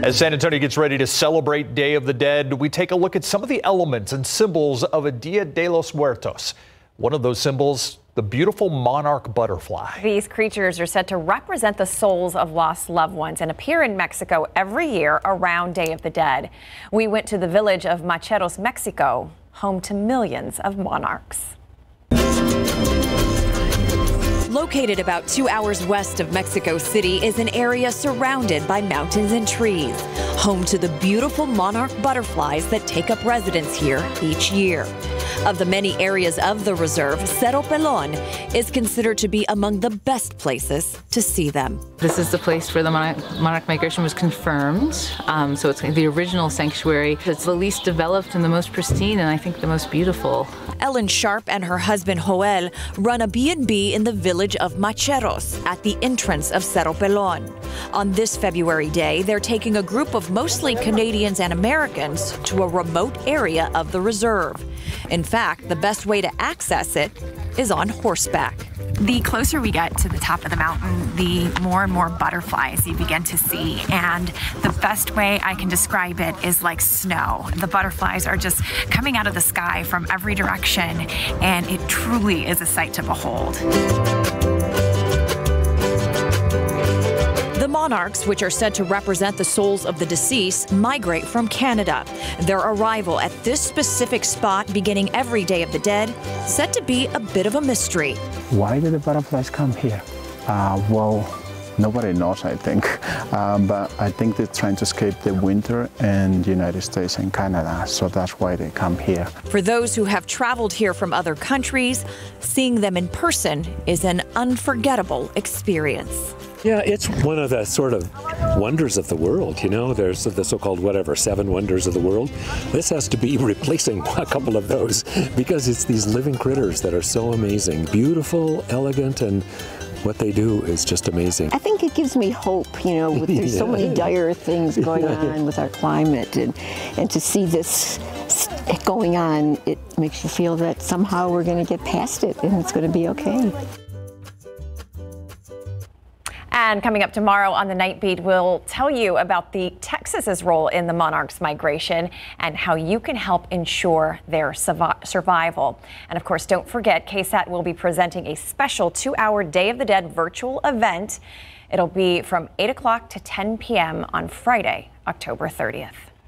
As San Antonio gets ready to celebrate Day of the Dead, we take a look at some of the elements and symbols of a Dia de los Muertos. One of those symbols, the beautiful monarch butterfly. These creatures are said to represent the souls of lost loved ones and appear in Mexico every year around Day of the Dead. We went to the village of Macheros, Mexico, home to millions of monarchs. Located about two hours west of Mexico City is an area surrounded by mountains and trees, home to the beautiful monarch butterflies that take up residence here each year. Of the many areas of the reserve, Cerro Pelon is considered to be among the best places to see them. This is the place where the monarch, monarch migration was confirmed. Um, so it's the original sanctuary. It's the least developed and the most pristine, and I think the most beautiful. Ellen Sharp and her husband Joel run a B&B in the village of Macheros at the entrance of Cerro Pelon. On this February day, they're taking a group of mostly Canadians and Americans to a remote area of the reserve. In fact, the best way to access it is on horseback. The closer we get to the top of the mountain, the more and more butterflies you begin to see. And the best way I can describe it is like snow. The butterflies are just coming out of the sky from every direction, and it truly is a sight to behold. Monarchs, which are said to represent the souls of the deceased, migrate from Canada. Their arrival at this specific spot, beginning every Day of the Dead, said to be a bit of a mystery. Why did the butterflies come here? Uh, well, nobody knows, I think. Um, but I think they're trying to escape the winter in the United States and Canada, so that's why they come here. For those who have traveled here from other countries, seeing them in person is an unforgettable experience. Yeah, it's one of the sort of wonders of the world. You know, there's the so called whatever, seven wonders of the world. This has to be replacing a couple of those because it's these living critters that are so amazing, beautiful, elegant, and what they do is just amazing. I think it gives me hope, you know, with, there's yeah. so many dire things going on with our climate and, and to see this going on, it makes you feel that somehow we're going to get past it and it's going to be okay. And coming up tomorrow on the Night Beat, we'll tell you about the Texas's role in the monarch's migration and how you can help ensure their survival. And of course, don't forget, KSAT will be presenting a special two-hour Day of the Dead virtual event. It'll be from 8 o'clock to 10 p.m. on Friday, October 30th.